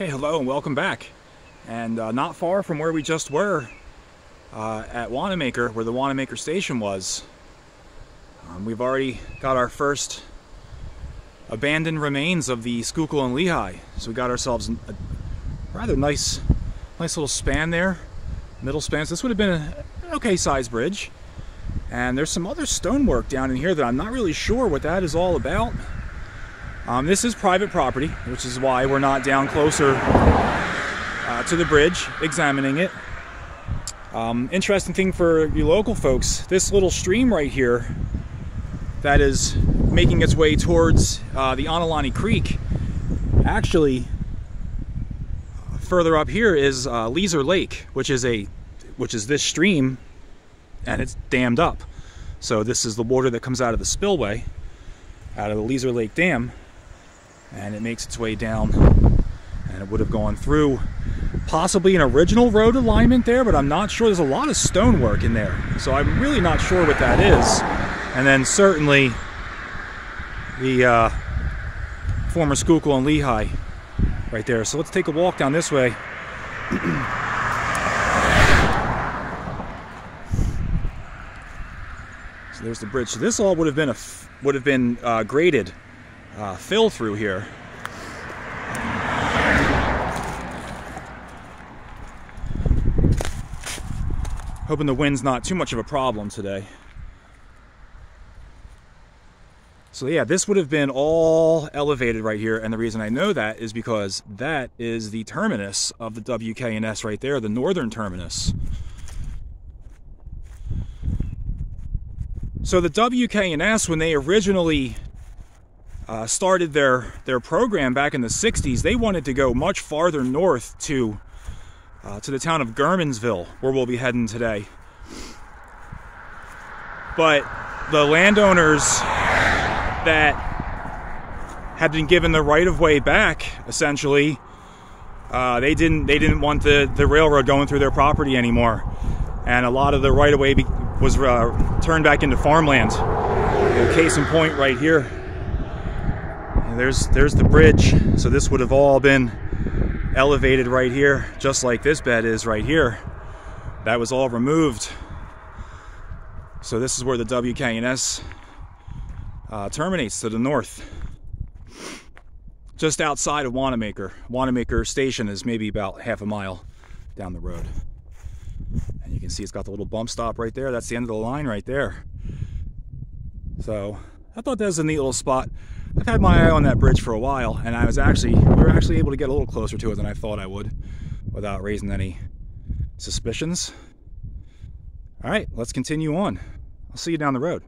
Okay, hello and welcome back. And uh, not far from where we just were uh, at Wanamaker, where the Wanamaker station was, um, we've already got our first abandoned remains of the Schuylkill and Lehigh. So we got ourselves a rather nice, nice little span there, middle span. So this would have been an okay size bridge. And there's some other stonework down in here that I'm not really sure what that is all about. Um, this is private property, which is why we're not down closer uh, to the bridge examining it. Um, interesting thing for you local folks, this little stream right here that is making its way towards uh, the Ontelaunee Creek, actually further up here is uh, Leaser Lake, which is a which is this stream and it's dammed up. So this is the water that comes out of the spillway out of the Leaser Lake Dam and it makes its way down. And it would have gone through possibly an original road alignment there but I'm not sure. There's a lot of stonework in there. So I'm really not sure what that is. And then certainly the uh, former Schuylkill and Lehigh right there. So let's take a walk down this way. So there's the bridge. So this all would have been a would have been uh, graded uh, fill through here. Hoping the wind's not too much of a problem today. So yeah, this would have been all elevated right here, and the reason I know that is because that is the terminus of the WK&S right there, the northern terminus. So the WK&S, when they originally uh, started their their program back in the 60s, they wanted to go much farther north to uh, to the town of Germansville, where we'll be heading today. But the landowners that had been given the right of way back, essentially, uh, they didn't they didn't want the the railroad going through their property anymore, and a lot of the right of way was uh, turned back into farmland. case in point, right here there's there's the bridge. So this would have all been elevated right here, just like this bed is right here. That was all removed. So this is where the WK&S uh, terminates to the north. Just outside of Wanamaker. Wanamaker station is maybe about half a mile down the road. And you can see it's got the little bump stop right there. That's the end of the line right there. So I thought that was a neat little spot. I've had my eye on that bridge for a while, and I was actually, we were actually able to get a little closer to it than I thought I would without raising any suspicions. All right, let's continue on. I'll see you down the road.